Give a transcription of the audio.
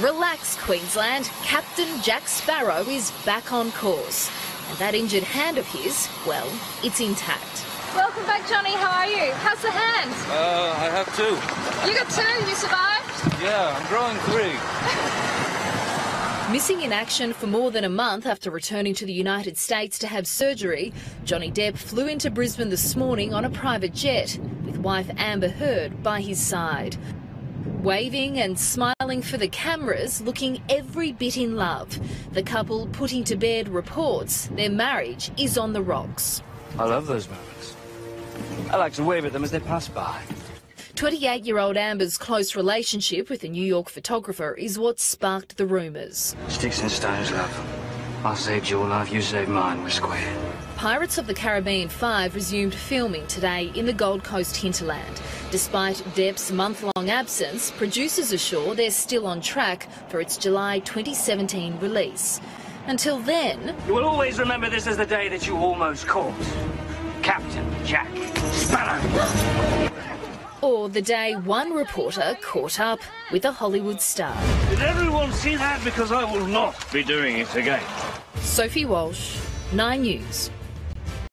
Relax, Queensland. Captain Jack Sparrow is back on course. And that injured hand of his, well, it's intact. Welcome back, Johnny. How are you? How's the hand? Uh, I have two. You got two. You survived? Yeah, I'm growing three. Missing in action for more than a month after returning to the United States to have surgery, Johnny Depp flew into Brisbane this morning on a private jet with wife Amber Heard by his side. Waving and smiling for the cameras, looking every bit in love. The couple putting to bed reports their marriage is on the rocks. I love those moments. I like to wave at them as they pass by. 28 year old Amber's close relationship with a New York photographer is what sparked the rumours. Sticks and stones, love. I saved your life, you saved mine. We're square. Pirates of the Caribbean 5 resumed filming today in the Gold Coast hinterland. Despite Depp's month long absence, producers assure they're still on track for its July 2017 release. Until then, You will always remember this as the day that you almost caught Captain Jack Sparrow. or the day one reporter caught up with a Hollywood star. Did everyone see that? Because I will not be doing it again. Sophie Walsh, 9 News.